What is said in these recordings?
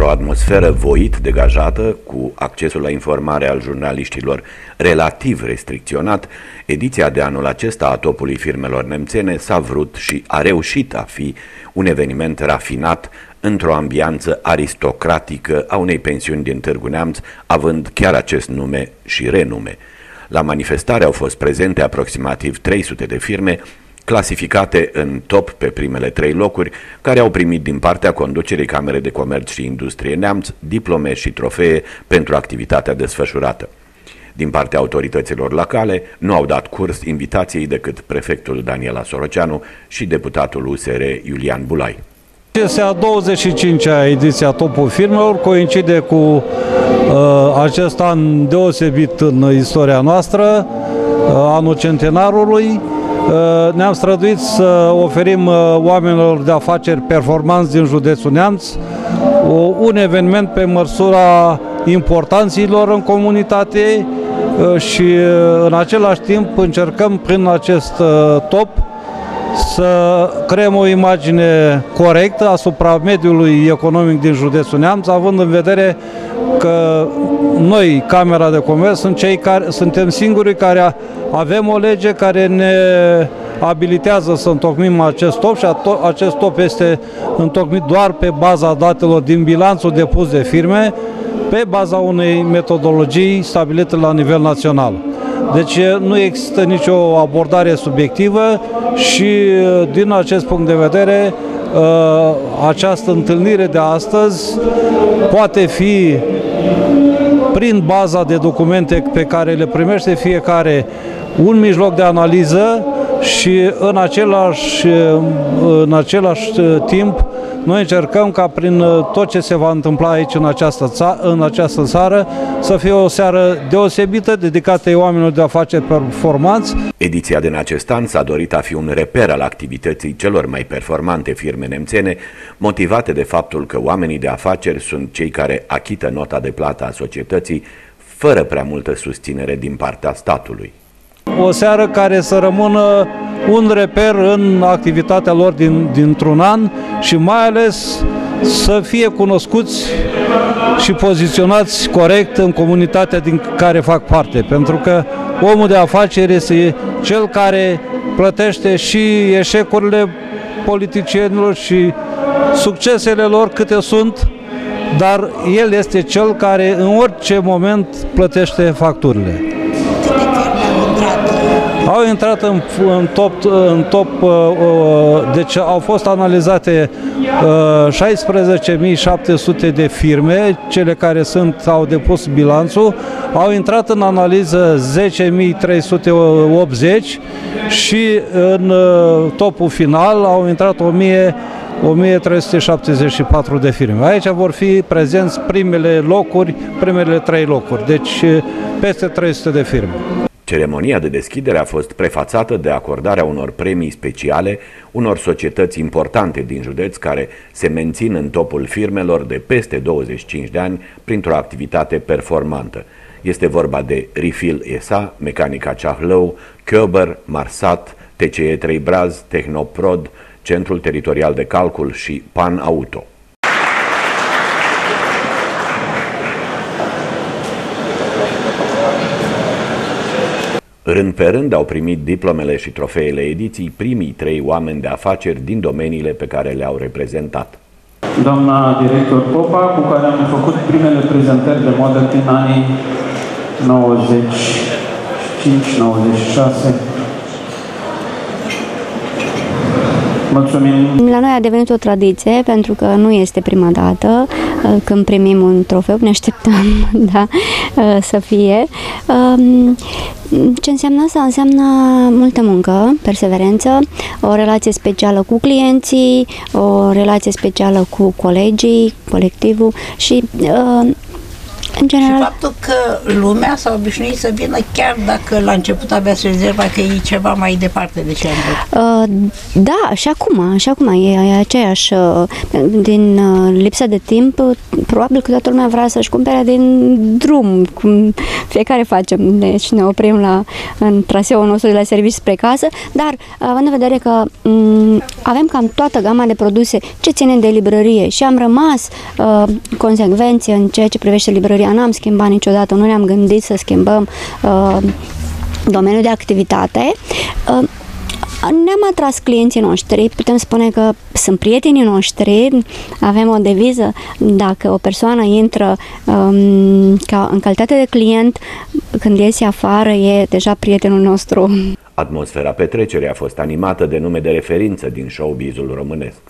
Într-o atmosferă voit degajată, cu accesul la informare al jurnaliștilor relativ restricționat, ediția de anul acesta a topului firmelor nemțene s-a vrut și a reușit a fi un eveniment rafinat într-o ambianță aristocratică a unei pensiuni din Târgu Neamț, având chiar acest nume și renume. La manifestare au fost prezente aproximativ 300 de firme, clasificate în top pe primele trei locuri, care au primit din partea conducerii Camerei de Comerț și Industrie Neamț diplome și trofee pentru activitatea desfășurată. Din partea autorităților locale nu au dat curs invitației decât prefectul Daniela Soroceanu și deputatul USR Iulian Bulai. Este a 25-a ediție a Topul Firmelor, coincide cu uh, acest an deosebit în istoria noastră, uh, anul centenarului. Uh, ne-am străduit să oferim uh, oamenilor de afaceri performanți din județul Neamț uh, un eveniment pe măsura importanților în comunitate uh, și uh, în același timp încercăm prin acest uh, top să creăm o imagine corectă asupra mediului economic din județul Neamț, având în vedere că noi, Camera de Comerț, sunt cei care, suntem singurii care avem o lege care ne abilitează să întocmim acest top și acest top este întocmit doar pe baza datelor din bilanțul depus de firme, pe baza unei metodologii stabilite la nivel național. Deci nu există nicio abordare subiectivă și din acest punct de vedere această întâlnire de astăzi poate fi prin baza de documente pe care le primește fiecare un mijloc de analiză și în același, în același timp noi încercăm ca prin uh, tot ce se va întâmpla aici în această, țară, în această țară să fie o seară deosebită dedicată oamenilor de afaceri performanți. Ediția din acest an s-a dorit a fi un reper al activității celor mai performante firme nemțene, motivate de faptul că oamenii de afaceri sunt cei care achită nota de plată a societății fără prea multă susținere din partea statului. O seară care să rămână un reper în activitatea lor din, dintr-un an și mai ales să fie cunoscuți și poziționați corect în comunitatea din care fac parte. Pentru că omul de afaceri este cel care plătește și eșecurile politicienilor și succesele lor câte sunt, dar el este cel care în orice moment plătește facturile. Au intrat în, în top, în top uh, uh, deci au fost analizate 16.700 uh, de firme, cele care sunt au depus bilanțul, au intrat în analiză 10.380 și în topul final au intrat 1000 1374 de firme. Aici vor fi prezenți primele locuri, primele trei locuri, deci peste 300 de firme. Ceremonia de deschidere a fost prefațată de acordarea unor premii speciale unor societăți importante din județ care se mențin în topul firmelor de peste 25 de ani printr-o activitate performantă. Este vorba de Refill ESA, Mecanica Ceahlău, Köber, Marsat, TCE 3 Braz, Tehnoprod, Centrul Teritorial de Calcul și Pan Auto. Rând pe rând au primit diplomele și trofeele ediții primii trei oameni de afaceri din domeniile pe care le-au reprezentat. Doamna director Popa, cu care am făcut primele prezentări de modă din anii 95-96, Mulțumim. La noi a devenit o tradiție pentru că nu este prima dată uh, când primim un trofeu, ne așteptăm da, uh, să fie. Um, ce înseamnă asta? Înseamnă multă muncă, perseverență, o relație specială cu clienții, o relație specială cu colegii, colectivul și uh, în general... Și faptul că lumea s-a obișnuit să vină chiar dacă la început abia se rezerva că e ceva mai departe de ce am uh, Da, și acum, și acum e, e aceeași. Uh, din uh, lipsa de timp, probabil că toată lumea vrea să-și cumpere din drum, cum fiecare facem, deci ne oprim la, în traseul nostru de la serviciu spre casă, dar având în vedere că m- avem cam toată gama de produse ce ține de librărie și am rămas uh, consecvenți în ceea ce privește librăria, n-am schimbat niciodată, nu ne-am gândit să schimbăm uh, domeniul de activitate. Uh, ne-am atras clienții noștri, putem spune că sunt prietenii noștri, avem o deviză, dacă o persoană intră um, ca, în calitate de client, când iese afară, e deja prietenul nostru. Atmosfera petrecerii a fost animată de nume de referință din showbizul românesc.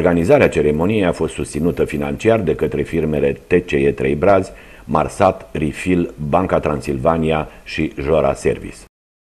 Organizarea ceremoniei a fost susținută financiar de către firmele TCE 3 Braz, Marsat, Rifil, Banca Transilvania și Jora Service.